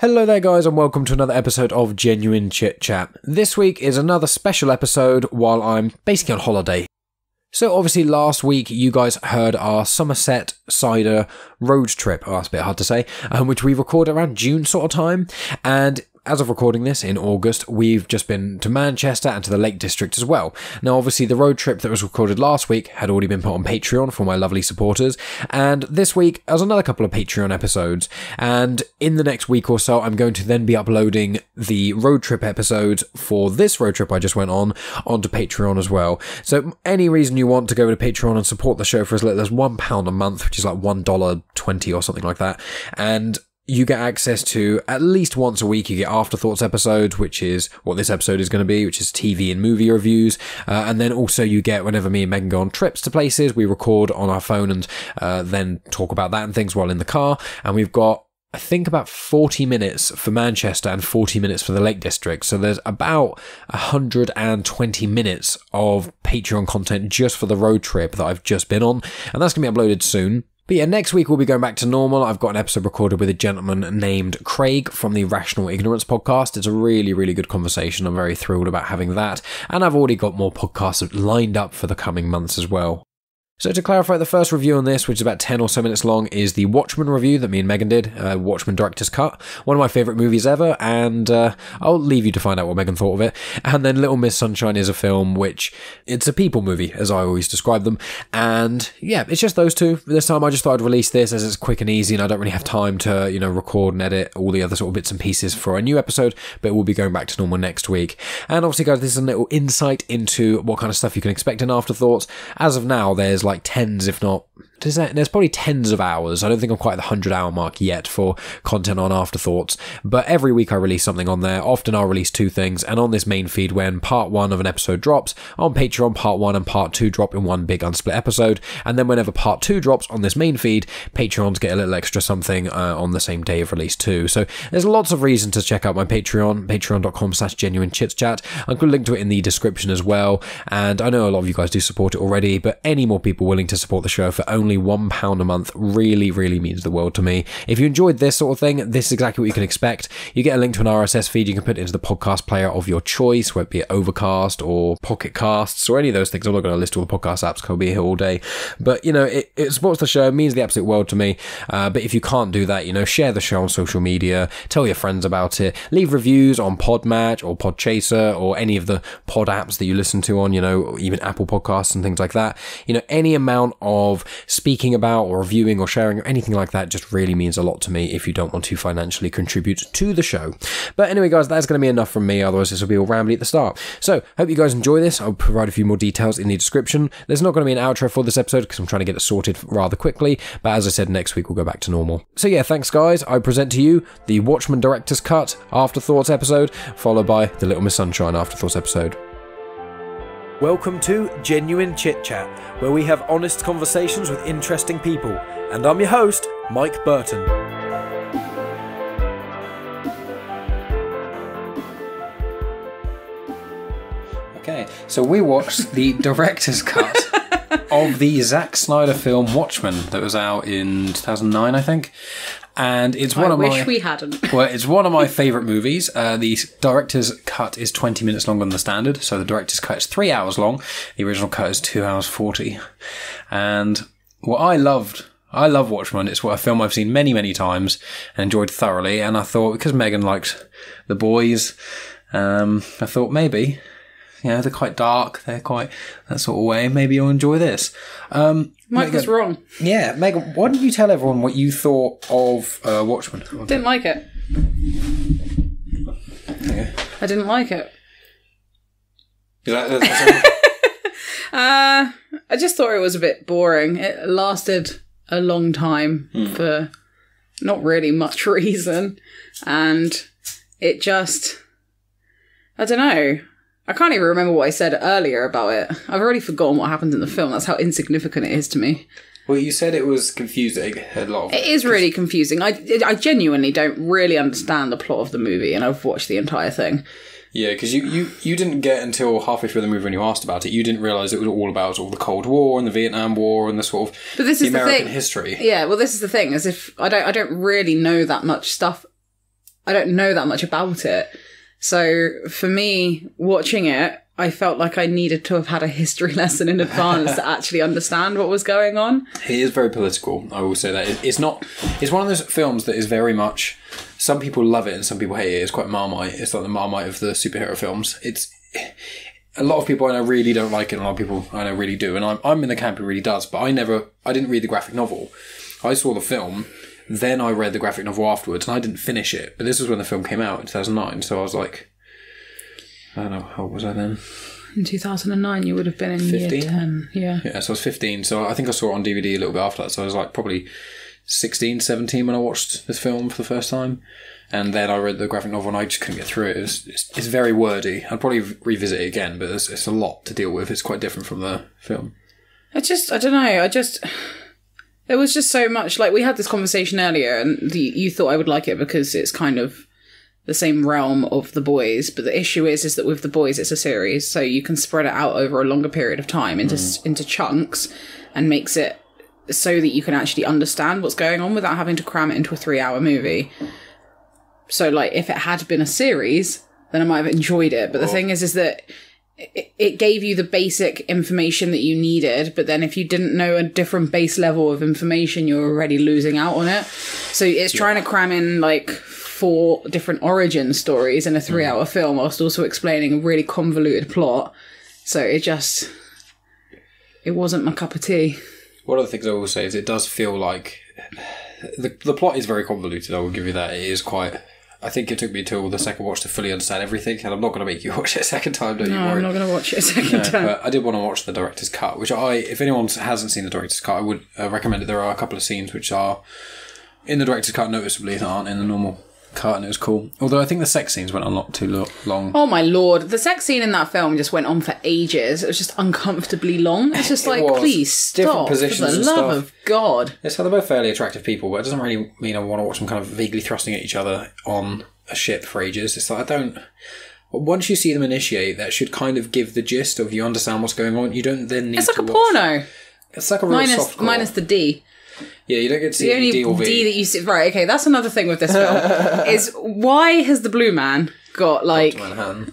Hello there, guys, and welcome to another episode of Genuine Chit Chat. This week is another special episode while I'm basically on holiday. So, obviously, last week you guys heard our Somerset cider road trip. Oh, that's a bit hard to say, um, which we recorded around June sort of time. And as of recording this in August, we've just been to Manchester and to the Lake District as well. Now, obviously, the road trip that was recorded last week had already been put on Patreon for my lovely supporters, and this week there's another couple of Patreon episodes. And in the next week or so, I'm going to then be uploading the road trip episodes for this road trip I just went on onto Patreon as well. So, any reason you want to go to Patreon and support the show for as little as one pound a month, which is like one dollar twenty or something like that, and you get access to at least once a week. You get afterthoughts episodes, which is what this episode is going to be, which is TV and movie reviews, uh, and then also you get whenever me and Megan go on trips to places, we record on our phone and uh, then talk about that and things while in the car. And we've got I think about 40 minutes for Manchester and 40 minutes for the Lake District. So there's about 120 minutes of Patreon content just for the road trip that I've just been on. And that's going to be uploaded soon. But yeah, next week we'll be going back to normal. I've got an episode recorded with a gentleman named Craig from the Rational Ignorance podcast. It's a really, really good conversation. I'm very thrilled about having that. And I've already got more podcasts lined up for the coming months as well. So to clarify, the first review on this, which is about 10 or so minutes long, is the Watchmen review that me and Megan did, uh, Watchmen Director's Cut, one of my favourite movies ever, and uh, I'll leave you to find out what Megan thought of it. And then Little Miss Sunshine is a film which, it's a people movie, as I always describe them, and yeah, it's just those two. This time I just thought I'd release this as it's quick and easy, and I don't really have time to, you know, record and edit all the other sort of bits and pieces for a new episode, but we'll be going back to normal next week. And obviously, guys, this is a little insight into what kind of stuff you can expect in Afterthoughts. As of now, there's like tens, if not there's, there's probably tens of hours. I don't think I'm quite at the 100 hour mark yet for content on Afterthoughts, but every week I release something on there. Often I'll release two things, and on this main feed, when part one of an episode drops, on Patreon, part one and part two drop in one big unsplit episode, and then whenever part two drops on this main feed, Patreons get a little extra something uh, on the same day of release too. So there's lots of reason to check out my Patreon, patreon.com slash genuine chits chat. I'm going to link to it in the description as well, and I know a lot of you guys do support it already, but any more people willing to support the show for only only £1 a month really, really means the world to me. If you enjoyed this sort of thing, this is exactly what you can expect. You get a link to an RSS feed, you can put into the podcast player of your choice, whether it be Overcast or Pocket Casts or any of those things. I'm not going to list all the podcast apps, because I'll be here all day. But, you know, it, it supports the show, means the absolute world to me. Uh, but if you can't do that, you know, share the show on social media, tell your friends about it, leave reviews on Podmatch or Podchaser or any of the pod apps that you listen to on, you know, even Apple Podcasts and things like that. You know, any amount of speaking about or reviewing or sharing or anything like that just really means a lot to me if you don't want to financially contribute to the show. But anyway, guys, that's going to be enough from me. Otherwise, this will be all rambly at the start. So, hope you guys enjoy this. I'll provide a few more details in the description. There's not going to be an outro for this episode because I'm trying to get it sorted rather quickly. But as I said, next week we'll go back to normal. So, yeah, thanks, guys. I present to you the Watchmen Director's Cut Afterthoughts episode, followed by the Little Miss Sunshine Afterthoughts episode. Welcome to Genuine Chit Chat, where we have honest conversations with interesting people. And I'm your host, Mike Burton. Okay, so we watched the director's cut of the Zack Snyder film Watchmen that was out in 2009, I think and it's one I of wish my we hadn't. well, it's one of my favorite movies. Uh, the director's cut is twenty minutes longer than the standard, so the director's cut is three hours long. The original cut is two hours forty, and what I loved. I love Watchmen. It's what a film I've seen many, many times and enjoyed thoroughly. And I thought, because Megan liked the boys, um, I thought maybe you know, they're quite dark. They're quite that sort of way. Maybe you'll enjoy this. Um, Mike was wrong. Yeah, Megan, why don't you tell everyone what you thought of uh, Watchmen? Didn't like it. I didn't like it. Is that- that's- Uh, I just thought it was a bit boring. It lasted a long time for not really much reason, and it just. I don't know. I can't even remember what I said earlier about it. I've already forgotten what happens in the film. That's how insignificant it is to me. well, you said it was confusing. A lot of It is really confusing. I, I genuinely don't really understand the plot of the movie, and I've watched the entire thing. Yeah, because you, you, you didn't get until halfway through the movie when you asked about it. You didn't realise it was all about all the Cold War and the Vietnam War and the sort of But this the is the American thing. history. Yeah, well, this is the thing. As if I don't, I don't really know that much stuff I don't know that much about it. So for me, watching it, I felt like I needed to have had a history lesson in advance to actually understand what was going on. He is very political. I will say that it's not. It's one of those films that is very much. Some people love it and some people hate it. It's quite marmite. It's like the marmite of the superhero films. It's a lot of people I know really don't like it, and a lot of people I know really do. And I'm I'm in the camp who really does. But I never. I didn't read the graphic novel. I saw the film. Then I read the graphic novel afterwards, and I didn't finish it. But this was when the film came out in 2009. So I was like, I don't know, how old was I then? In 2009, you would have been in 15? year 10. Yeah. Yeah, so I was 15. So I think I saw it on DVD a little bit after that. So I was like probably 16, 17 when I watched this film for the first time. And then I read the graphic novel and I just couldn't get through it. It was, it's, it's very wordy. I'd probably revisit it again, but it's, it's a lot to deal with. It's quite different from the film. I just, I don't know. I just, there was just so much. Like we had this conversation earlier, and the, you thought I would like it because it's kind of the same realm of the boys. But the issue is, is that with the boys, it's a series, so you can spread it out over a longer period of time into into chunks, and makes it so that you can actually understand what's going on without having to cram it into a three-hour movie. So, like, if it had been a series, then I might have enjoyed it. But the oh. thing is, is that it, it gave you the basic information that you needed, but then if you didn't know a different base level of information, you're already losing out on it. So it's trying to cram in like four different origin stories in a three mm. hour film whilst also explaining a really convoluted plot. So it just, it wasn't my cup of tea. One of the things I will say is it does feel like the, the plot is very convoluted. I will give you that. It is quite. I think it took me till the second watch to fully understand everything, and I'm not going to make you watch it a second time. Don't you worry. I'm not going to watch it a second time. But I did want to watch the director's cut, which I, if anyone hasn't seen the director's cut, I would uh, recommend it. There are a couple of scenes which are in the director's cut noticeably that aren't in the normal cut, and it was cool. Although I think the sex scenes went on not too lo- long. Oh my lord, the sex scene in that film just went on for ages. It was just uncomfortably long. It's just like, was. please Different stop. positions for the and love stuff. of God. Yeah, so they're both fairly attractive people, but it doesn't really mean I want to watch them kind of vaguely thrusting at each other on a ship for ages. It's like I don't. Once you see them initiate, that should kind of give the gist of you understand what's going on. You don't then need It's like to a watch- porno. It's like a real Minus, soft minus the D. yeah. You don't get to see The only D or that you see. Right, okay, that's another thing with this film. is why has the blue man got like.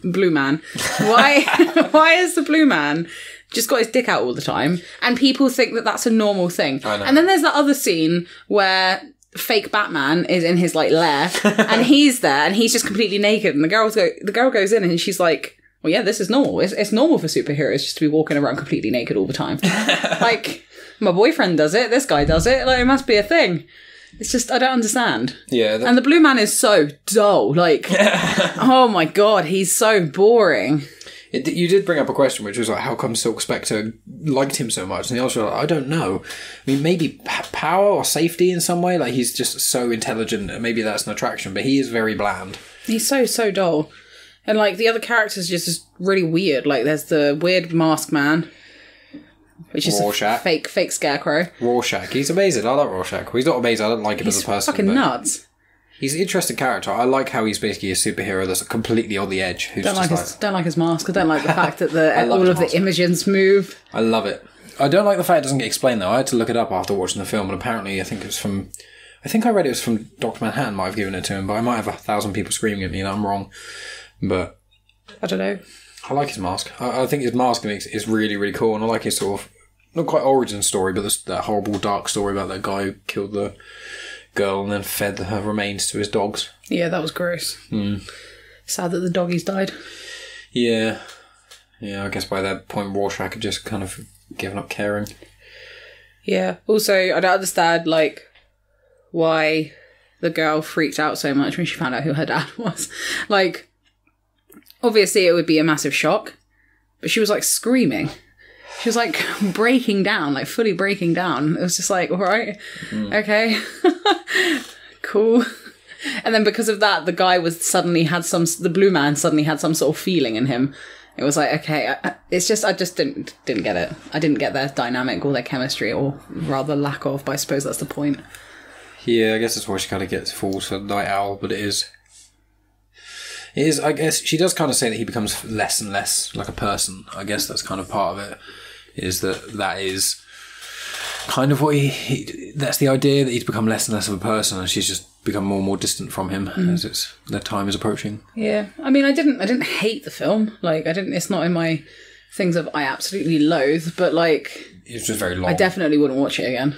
Blue man. Why, why has the blue man just got his dick out all the time? And people think that that's a normal thing. And then there's that other scene where fake Batman is in his like lair and he's there and he's just completely naked and the girls go the girl goes in and she's like well yeah this is normal it's, it's normal for superheroes just to be walking around completely naked all the time like my boyfriend does it this guy does it like it must be a thing it's just i don't understand Yeah, that, and the blue man is so dull like oh my god he's so boring It, you did bring up a question, which was like, how come Silk Spectre liked him so much? And the answer was, like, I don't know. I mean, maybe p- power or safety in some way. Like he's just so intelligent. and Maybe that's an attraction, but he is very bland. He's so so dull, and like the other characters just is really weird. Like there's the weird mask man, which is a Rorschach. fake fake scarecrow. Rorschach, he's amazing. I like Rorschach. Well, he's not amazing. I don't like him He's as a person. fucking but nuts. He's an interesting character. I like how he's basically a superhero that's completely on the edge. Who's Don't like like, his don't like his mask. I don't like the fact that the all of the mask. images move. I love it. I don't like the fact it doesn't get explained though. I had to look it up after watching the film, and apparently, I think it was from. I think I read it was from Doctor Manhattan. Might have given it to him, but I might have a thousand people screaming at me, and I'm wrong. But I don't know. I like his mask. I, I think his mask makes is really really cool, and I like his sort of not quite origin story, but this, that horrible dark story about that guy who killed the girl and then fed her remains to his dogs. Yeah, that was gross. Hmm. Sad that the doggies died. Yeah, yeah. I guess by that point, Rorschach had just kind of given up caring. Yeah. Also, I don't understand like why the girl freaked out so much when she found out who her dad was. Like, obviously, it would be a massive shock, but she was like screaming. She was like breaking down, like fully breaking down. It was just like, all right, mm-hmm. okay, cool. And then because of that, the guy was suddenly had some. The blue man suddenly had some sort of feeling in him. It was like, okay, I- it's just I just didn't didn't get it. I didn't get their dynamic or their chemistry, or rather lack of. But I suppose that's the point. Yeah, I guess that's why she kind of gets falls for Nite Owl, but it is. It is, I guess, she does kind of say that he becomes less and less like a person. I guess that's kind of part of it, is that that is kind of what he, he that's the idea that he's become less and less of a person, and she's just become more and more distant from him Mm. as it's their time is approaching. Yeah, I mean, I didn't, I didn't hate the film. Like, I didn't. It's not in my things of I absolutely loathe, but like, It's just very long. I definitely wouldn't watch it again.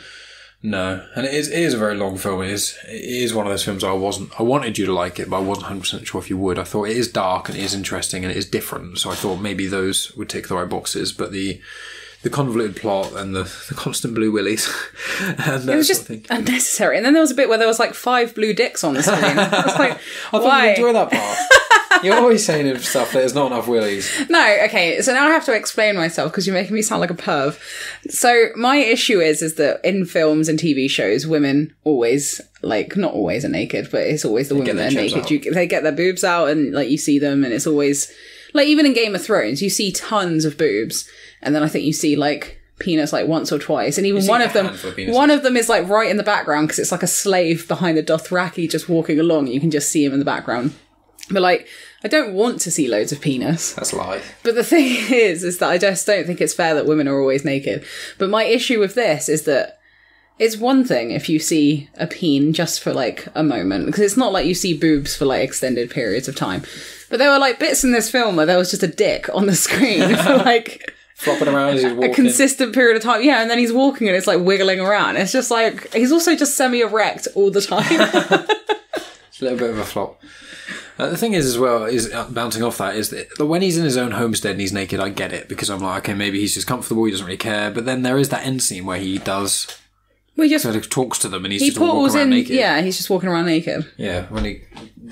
No, and it is, it is a very long film. It is it is one of those films I wasn't. I wanted you to like it, but I wasn't hundred percent sure if you would. I thought it is dark and it is interesting and it is different. So I thought maybe those would tick the right boxes. But the the convoluted plot and the, the constant blue willies. and it was sort just of unnecessary. And then there was a bit where there was like five blue dicks on the screen. I was like, I thought why? you enjoy that part. You're always saying stuff that there's not enough willies. No, okay. So now I have to explain myself because you're making me sound like a perv. So my issue is, is that in films and TV shows, women always like not always are naked, but it's always the women that are naked. You, they get their boobs out and like you see them, and it's always like even in Game of Thrones, you see tons of boobs, and then I think you see like penis like once or twice, and even one of them, handful of penises. one of them is like right in the background because it's like a slave behind the Dothraki just walking along. You can just see him in the background. But like, I don't want to see loads of penis. That's life. But the thing is, is that I just don't think it's fair that women are always naked. But my issue with this is that it's one thing if you see a peen just for like a moment, because it's not like you see boobs for like extended periods of time. But there were like bits in this film where there was just a dick on the screen for like Flopping around a consistent period of time. Yeah, and then he's walking and it's like wiggling around. It's just like he's also just semi erect all the time. It's a little bit of a flop. Uh, the thing is, as well, is uh, bouncing off that is that when he's in his own homestead and he's naked, I get it because I'm like, okay, maybe he's just comfortable, he doesn't really care. But then there is that end scene where he does we just of talks to them and he's he just walking around in. naked. Yeah, he's just walking around naked. yeah. When he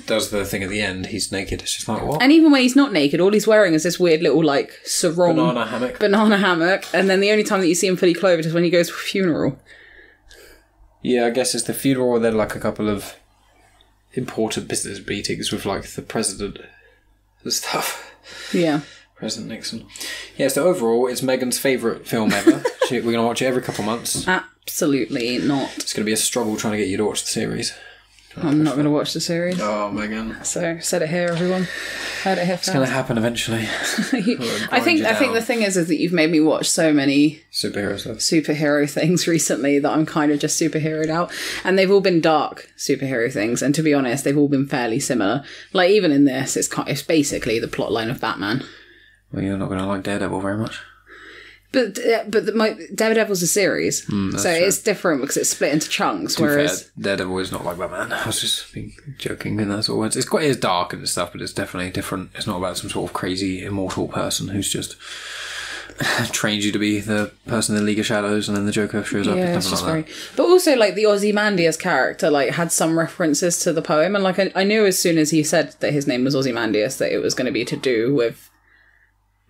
does the thing at the end, he's naked. It's just like what? And even when he's not naked, all he's wearing is this weird little like sarong Banana hammock. banana hammock, and then the only time that you see him fully clothed is when he goes for a funeral. Yeah, I guess it's the funeral. Then like a couple of important business meetings with like the president and stuff. Yeah. President Nixon. Yeah, so overall, it's Megan's favourite film ever. She- We're going to watch it every couple months. Absolutely not. It's going to be a struggle trying to get you to watch the series. I'm not going to watch the series. Oh, Megan. So said it here, everyone. Heard it here It's going to happen eventually. I think I think the thing is is that you've made me watch so many Superhero stuff. superhero things recently that I'm kind of just superheroed out, and they've all been dark superhero things. And to be honest, they've all been fairly similar. Like even in this, it's kind it's basically the plot line of Batman. Well, you're not going to like Daredevil very much. But uh, but the, my Daredevil's a series, so it's different because it's split into chunks. Whereas Fair, Daredevil is not like Batman. I was just being joking and that's of words. It's quite it is dark and stuff, but it's definitely different. It's not about some sort of crazy immortal person who's just trains you to be the person in the League of Shadows, and then the Joker shows up. yeah, it's it's just like very. But also, like the Ozymandias character, like had some references to the poem, and like I, I knew as soon as he said that his name was Ozymandias that it was going to be to do with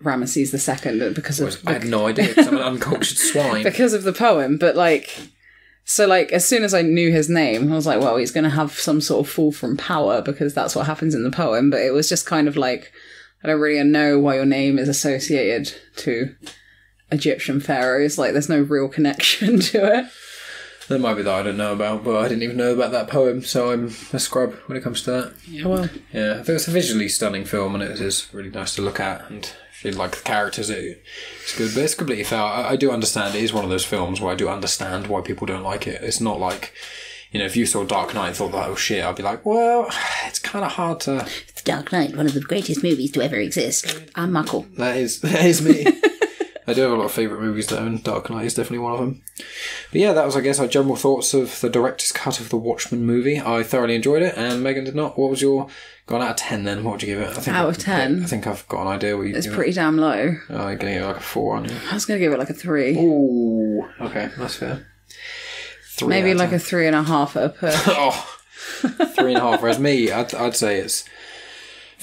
Ramesses the Second because of. I had no idea because I'm an uncultured swine. because of the poem. But like, so like as soon as I knew his name, I was like, well, he's going to have some sort of fall from power because that's what happens in the poem. But it was just kind of like, I don't really know why your name is associated to Egyptian pharaohs. Like, there's no real connection to it. There might be that I don't know about, but I didn't even know about that poem, so I'm a scrub when it comes to that. Yeah, well, Yeah, I think it's a visually stunning film, and it is really nice to look at. And like the characters, it, it's good. But it's completely fair. I, I do understand. It is one of those films where I do understand why people don't like it. It's not like, you know, if you saw Dark Knight and thought that was shit, I'd be like, well, it's kind of hard to. The Dark Knight, one of the greatest movies to ever exist. I'm Muckle. That is that is me. I do have a lot of favourite movies though, and Dark Knight is definitely one of them. But yeah, that was, I guess, our general thoughts of the director's cut of the Watchmen movie. I thoroughly enjoyed it, and Megan did not. What was your gone out of ten then? What would you give it? I think Out of 10? I think I've got an idea. What you it's pretty damn low. Oh, you're gonna get like a four, aren't you? I was going to give it like a three. Ooh, okay, that's fair. Three Maybe like 10. a three and a half at a push. oh, three and a half. Whereas me, I'd, I'd say it's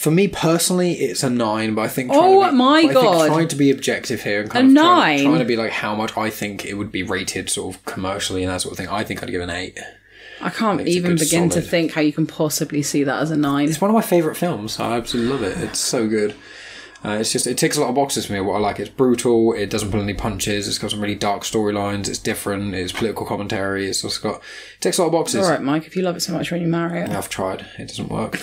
for me personally, it's a nine. But I think trying Oh to be, my I God. trying to be objective here and kind A of trying, nine? trying to be like how much I think it would be rated, sort of commercially and that sort of thing. I think I'd give an eight. I can't It's even begin to think how you can possibly see that as a nine. It's one of my favourite films. I absolutely love it. It's so good. Uh, it's just it ticks a lot of boxes for me. What I like, it's brutal. It doesn't pull any punches. It's got some really dark storylines. It's different. It's political commentary. It's also got it ticks a lot of boxes. All right, Mike, if you love it so much when you marry it. I've tried. It doesn't work.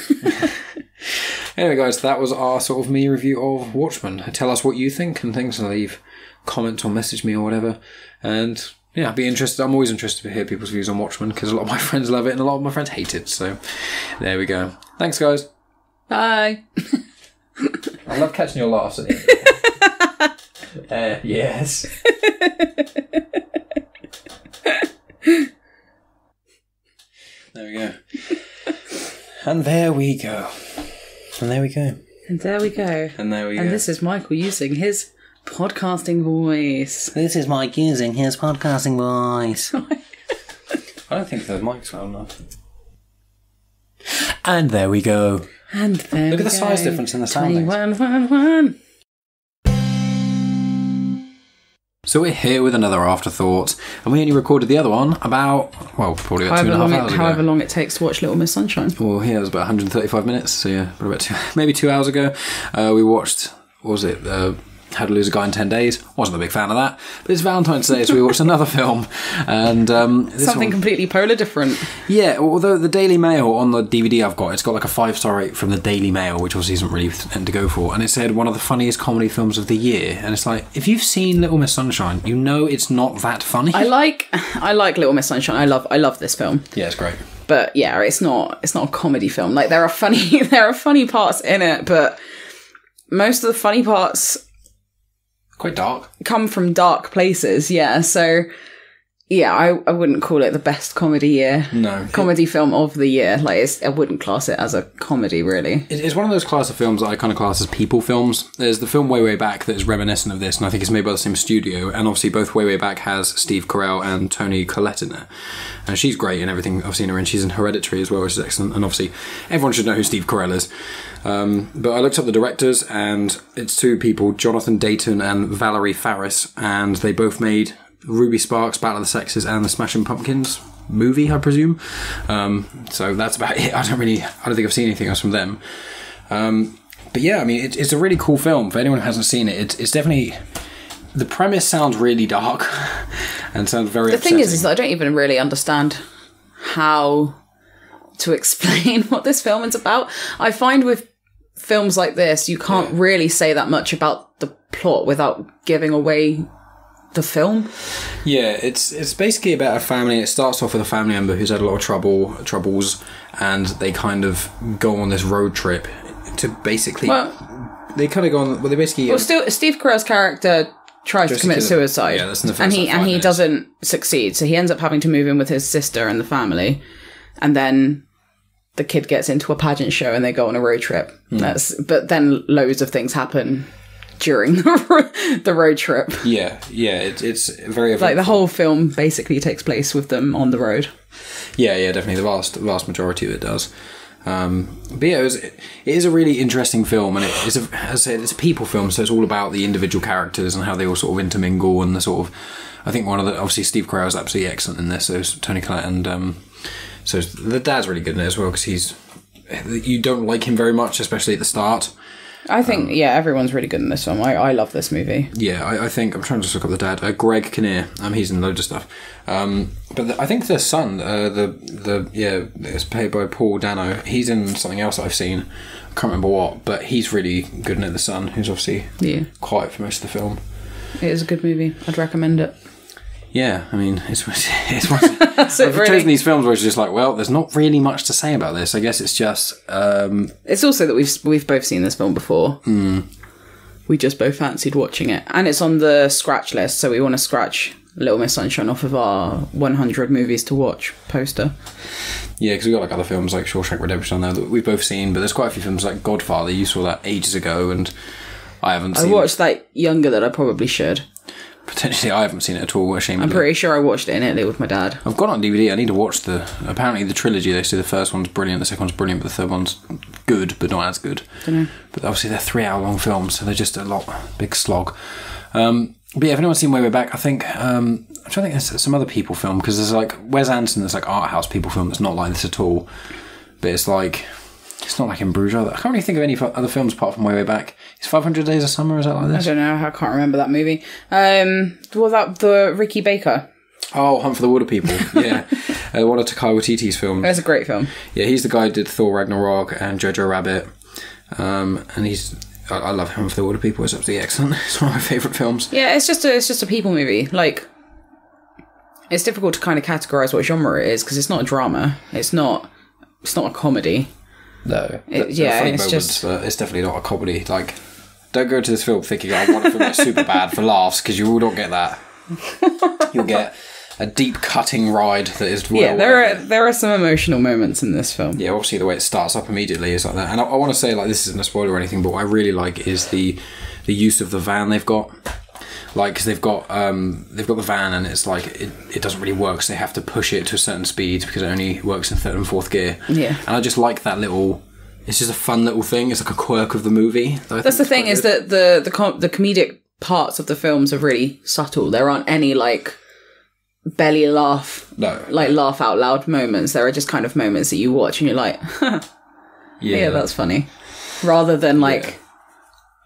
anyway, guys, that was our sort of me review of Watchmen. Tell us what you think and things, and leave comments or message me or whatever. And yeah, I'd be interested. I'm always interested to hear people's views on Watchmen because a lot of my friends love it and a lot of my friends hate it. So there we go. Thanks, guys. Bye. I love catching your laughs at the uh, yes. there we go. And there we go. And there we go. And there we go. And there we go. And this is Michael using his podcasting voice. This is Mike using his podcasting voice. I don't think the mic's well enough. And there we go. And there Look at the size difference in the soundings. 21, 1, 1. So we're here with another afterthought, and we only recorded the other one about well, probably about two However and a half it, hours however ago. long it takes to watch Little Miss Sunshine. Well, yeah, it was about 135 minutes, so yeah, about two, maybe two hours ago. Uh, we watched, what was it? Uh, How to Lose a Guy in 10 Days. Wasn't a big fan of that, but it's Valentine's Day, so we watched another film, and um, Something one- completely polar different. Yeah, although the Daily Mail on the DVD I've got, it's got like a five star rate from the Daily Mail, which obviously isn't really meant to go for, and it said one of the funniest comedy films of the year. And it's like, if you've seen Little Miss Sunshine, you know it's not that funny. I like I like Little Miss Sunshine. I love I love this film. yeah, it's great. But yeah, it's not it's not a comedy film. Like there are funny there are funny parts in it, but most of the funny parts Quite dark. come from dark places. Yeah, so yeah, I, I wouldn't call it the best comedy year. No. Comedy film of the year. Like it's, I wouldn't class it as a comedy really. It- It's one of those class of films that I kind of class as people films. There's the film Way Way Back that is reminiscent of this, and I think it's made by the same studio. And obviously, both Way Way Back has Steve Carell and Toni Collette in it, and she's great in everything I've seen her in. She's in Hereditary as well, which is excellent. And obviously, everyone should know who Steve Carell is. Um, but I looked up the directors, and it's two people, Jonathan Dayton and Valerie Faris, and they both made Ruby Sparks, Battle of the Sexes, and the Smashing Pumpkins movie, I presume. Um, so that's about it. I don't really, I don't think I've seen anything else from them. Um, but yeah, I mean, it, it's a really cool film. For anyone who hasn't seen it, it's, it's definitely the premise sounds really dark and sounds very. The thing is, is I don't even really understand how to explain what this film is about. I find with films like this, you can't really say that much about the plot without giving away the film. Yeah, it's it's basically about a family. It starts off with a family member who's had a lot of trouble troubles, and they kind of go on this road trip to basically. Well, they kind of go on. Well, they basically. well still, Steve Carell's character tries to commit suicide, Yeah, that's in the first, and he and he minutes. doesn't succeed. So he ends up having to move in with his sister and the family, and then the kid gets into a pageant show and they go on a road trip. Hmm. That's but then loads of things happen during the, the road trip. yeah, yeah, it's it's very Like the whole film basically takes place with them on the road. Yeah, yeah, definitely. The vast, vast majority of it does. Um, but yeah, it, was, it is a really interesting film, and it is, a, as I said, it's a people film, so it's all about the individual characters and how they all sort of intermingle, and the sort of. I think one of the obviously Steve Carell is absolutely excellent in this. So Toni Collette, and um, so the dad's really good in it as well because he's. You don't like him very much, especially at the start. I think yeah, everyone's really good in this film. I, I love this movie. Yeah, I, I think I'm trying to just look up the dad. Uh, Greg Kinnear. Um, he's in loads of stuff. Um, but the, I think the son, uh, the the yeah, it's played by Paul Dano. He's in something else that I've seen. I can't remember what, but he's really good in it. The son, who's obviously Yeah, quiet for most of the film. it is a good movie. I'd recommend it. Yeah, I mean, it's it's one. It, I've really. chosen these films where it's just like, well, there's not really much to say about this. I guess it's just um, It's also that we've we've both seen this film before. Hmm. We just both fancied watching it, and it's on the scratch list. So we want to scratch Little Miss Sunshine off of our 100 movies to watch poster. Yeah, because we've got like other films like Shawshank Redemption on there that we've both seen, but there's quite a few films like Godfather. You saw that ages ago, and I haven't I watched that younger than I probably should. Potentially, I haven't seen it at all. Ashamed. I'm pretty sure I watched it in Italy with my dad. I've got it on DVD. I need to watch the. Apparently, the trilogy. They say the first one's brilliant, the second one's brilliant, but the third one's good, but not as good. Dunno. But obviously, they're three-hour-long films, so they're just a lot big slog. Um, but yeah, if anyone's seen Way Way Back, I think um, I'm trying to think. There's some other people film because there's like Wes Anderson. There's like art house people film that's not like this at all. But it's like it's not like in Bruges. either. I can't really think of any other films apart from Way Way Back. It's 500 Days of Summer? Is that like this? I don't know. I can't remember that movie. Um, that the Ricky Baker. Oh, Hunt for the Wilderpeople. Yeah, uh, one of Taika Waititi's films. It's a great film. Yeah, he's the guy who did Thor Ragnarok and Jojo Rabbit. Um, and he's I, I love him for the Wilderpeople. It's absolutely excellent. It's one of my favourite films. Yeah, it's just a it's just a people movie. Like it's difficult to kind of categorize what genre it is because it's not a drama. It's not. It's not a comedy. No, It- There- there are yeah, it's moments, just- but it's definitely not a comedy. Like, don't go to this film thinking I want a film that's super bad for laughs because you will not get that. You'll get a deep cutting ride that is well yeah, there are there are some emotional moments in this film. Yeah, obviously the way it starts up immediately is like that. And I, I want to say like this isn't a spoiler or anything, but what I really like is the the use of the van they've got. Like, because they've got um, they've got the van, and it's like it, it doesn't really work. So they have to push it to a certain speed because it only works in third and fourth gear. Yeah. and I just like that little. It's just a fun little thing. It's like a quirk of the movie. that That's the thing is quite that the the com- the comedic parts of the films are really subtle. There aren't any like belly laugh, no, like laugh out loud moments. There are just kind of moments that you watch and you're like, yeah, that's funny, rather than like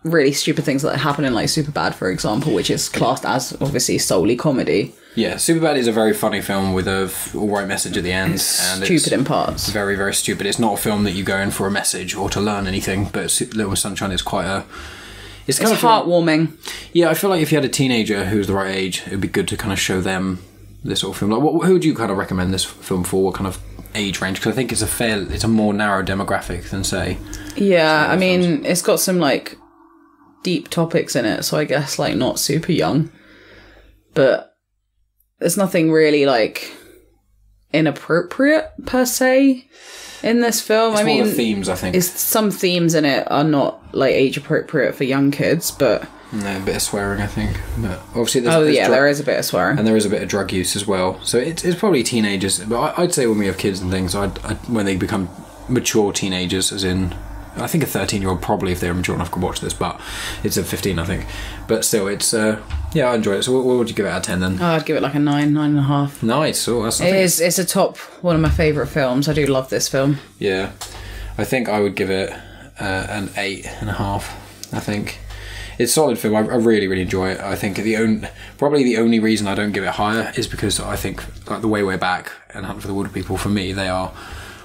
really stupid things that happen in like Superbad, for example, which is classed as obviously solely comedy, yeah. Superbad is a very funny film with a f- all right message at the end, and stupid it's in parts. very very stupid. It's not a film that you go in for a message or to learn anything. But Little Sunshine is quite a. It's kind It's of heartwarming. Yeah, I feel like if you had a teenager who's the right age, it'd be good to kind of show them this sort of film. Like, what, who would you kind of recommend this film for? What kind of age range? Because I think it's a fair, it's a more narrow demographic than say. Yeah, I mean, it's got some like deep topics in it, so I guess like not super young, but there's nothing really like inappropriate per se in this film. It's I mean, the themes, I think. it's some themes in it are not like age appropriate for young kids, but No, a bit of swearing, I think. But obviously, there's, oh there's yeah, drug- there is a bit of swearing. and there is a bit of drug use as well. So it's, it's probably teenagers. But I, I'd say when we have kids and things, I'd, I'd, when they become mature teenagers, as in, I think a 13 year old probably, if they're mature enough, could watch this, but it's a 15, I think. But still, it's, uh, yeah, I enjoy it. So what, what would you give it out of 10 then? Oh, I'd give it like a nine, nine and a half. Nice. Oh, that's It. It's a top one of my favorite films. I do love this film. Yeah, I think I would give it uh, an eight and a half. I think it's a solid film. I, I really, really enjoy it. I think the only probably the only reason I don't give it higher is because I think like the Way Way Back and Hunt for the Wilderpeople for me they are.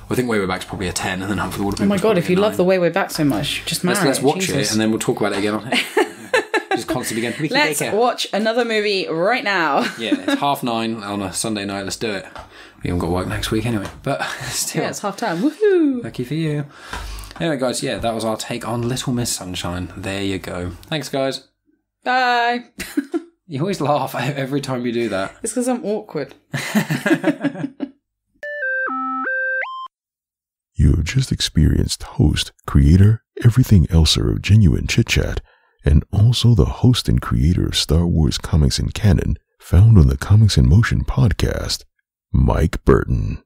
I think Way Way Back's probably a ten, and then Hunt for the Wilderpeople. Oh my god! If you love the way way back so much, just marry let's, let's watch Jesus. it and then we'll talk about it again on it. Just constantly again. Let's watch another movie right now. Yeah, it's half nine on a Sunday night. Let's do it. We haven't got work next week anyway, but still. Yeah, it's half time. Woohoo! Lucky for you. Anyway, guys, yeah, that was our take on Little Miss Sunshine. There you go. Thanks, guys. Bye. You always laugh every time you do that. It's because I'm awkward. You just experienced host, creator, everything elser of Genuine Chit Chat, and also the host and creator of Star Wars Comics In Canon, found on the Comics in Motion podcast, Mike Burton.